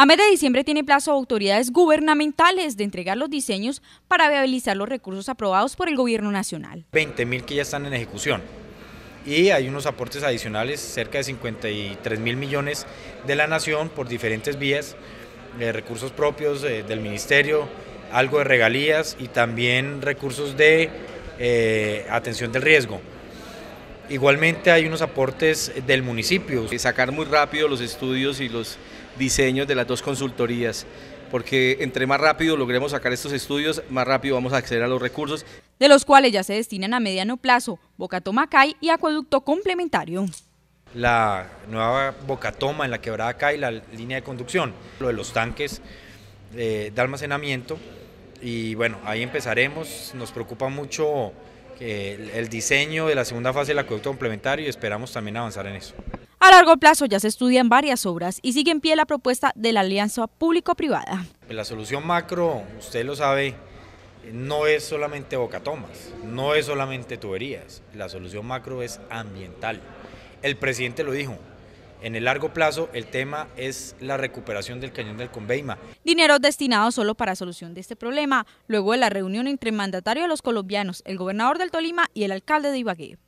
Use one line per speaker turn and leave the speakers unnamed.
A mes de diciembre tiene plazo autoridades gubernamentales de entregar los diseños para viabilizar los recursos aprobados por el gobierno nacional.
20 mil que ya están en ejecución y hay unos aportes adicionales, cerca de 53 mil millones de la nación por diferentes vías, de recursos propios eh, del ministerio, algo de regalías y también recursos de eh, atención del riesgo. Igualmente hay unos aportes del municipio.
Sacar muy rápido los estudios y los diseños de las dos consultorías, porque entre más rápido logremos sacar estos estudios, más rápido vamos a acceder a los recursos.
De los cuales ya se destinan a mediano plazo Bocatoma-Cay y Acueducto Complementario.
La nueva Bocatoma en la quebrada Cay, la línea de conducción, lo de los tanques eh, de almacenamiento y bueno, ahí empezaremos, nos preocupa mucho el diseño de la segunda fase del acueducto complementario y esperamos también avanzar en eso.
A largo plazo ya se estudian varias obras y sigue en pie la propuesta de la alianza público-privada.
La solución macro, usted lo sabe, no es solamente bocatomas, no es solamente tuberías, la solución macro es ambiental. El presidente lo dijo, en el largo plazo, el tema es la recuperación del cañón del Conveima.
Dinero destinado solo para solución de este problema, luego de la reunión entre el mandatario de los colombianos, el gobernador del Tolima y el alcalde de Ibagué.